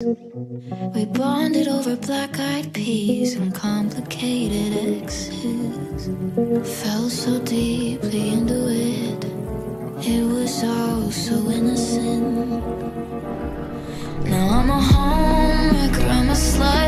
We bonded over black eyed peas and complicated exes. Fell so deeply into it, it was all so innocent. Now I'm a homewrecker, I'm a slut.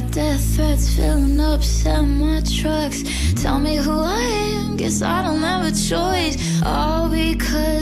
got death threats filling up some my trucks. Tell me who I am, guess I don't have a choice. All because.